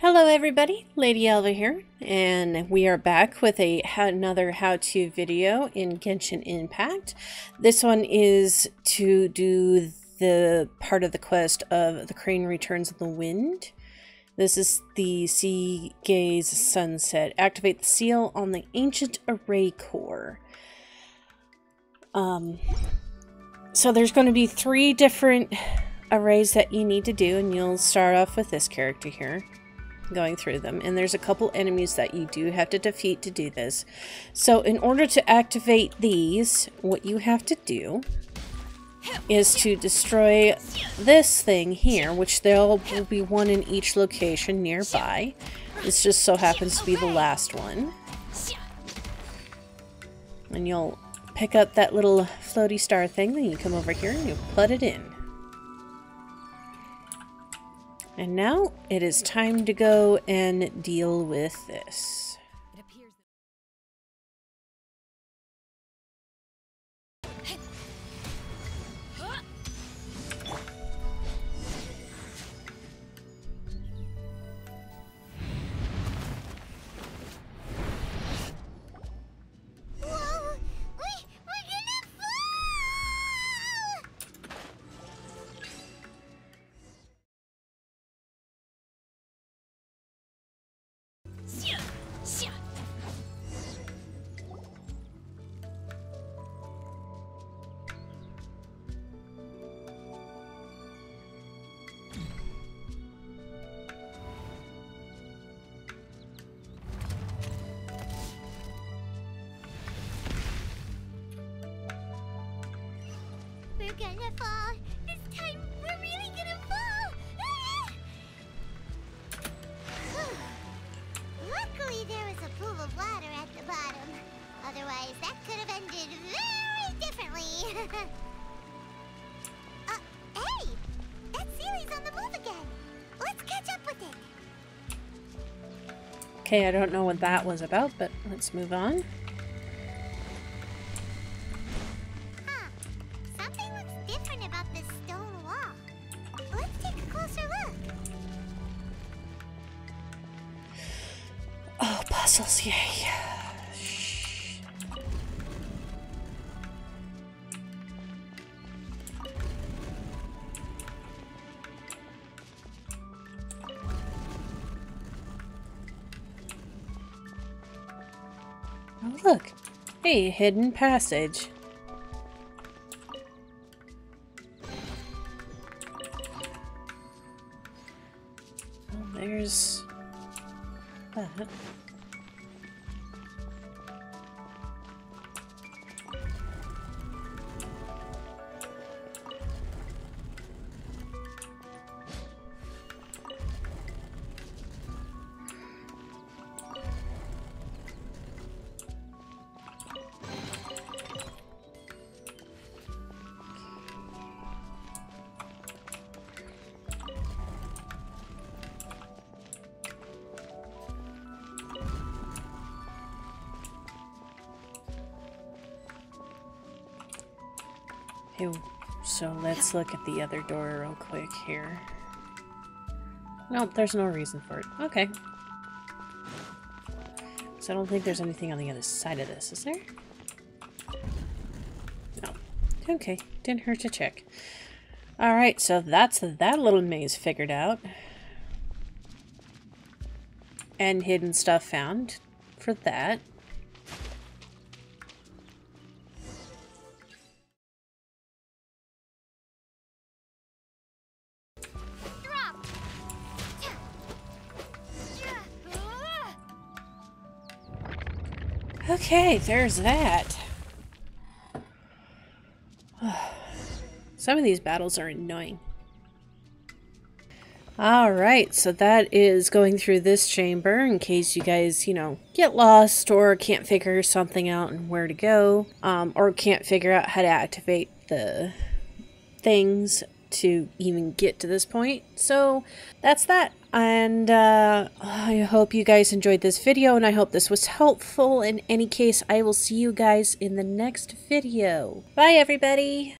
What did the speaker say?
Hello everybody, Lady Elva here, and we are back with a another how-to video in Genshin Impact. This one is to do the part of the quest of the Crane Returns in the Wind. This is the Sea Gaze Sunset. Activate the seal on the Ancient Array Core. Um, so there's going to be three different arrays that you need to do, and you'll start off with this character here going through them. And there's a couple enemies that you do have to defeat to do this. So in order to activate these what you have to do is to destroy this thing here which there will be one in each location nearby. This just so happens to be the last one. And you'll pick up that little floaty star thing then you come over here and you put it in and now it is time to go and deal with this. Gonna fall. This time, we're really gonna fall. Luckily, there was a pool of water at the bottom. Otherwise, that could have ended very differently. uh, hey! That Seelie's on the move again. Let's catch up with it. Okay, I don't know what that was about, but let's move on. Puzzles, yay. Oh, look. Hey, hidden passage. Well, there's that. Hey, so let's look at the other door real quick here. Nope, there's no reason for it. Okay. So I don't think there's anything on the other side of this, is there? No. Okay, didn't hurt to check. Alright, so that's that little maze figured out. And hidden stuff found for that. Okay, there's that. Some of these battles are annoying. Alright, so that is going through this chamber in case you guys, you know, get lost or can't figure something out and where to go, um, or can't figure out how to activate the things to even get to this point. So that's that. And uh, I hope you guys enjoyed this video and I hope this was helpful. In any case, I will see you guys in the next video. Bye, everybody.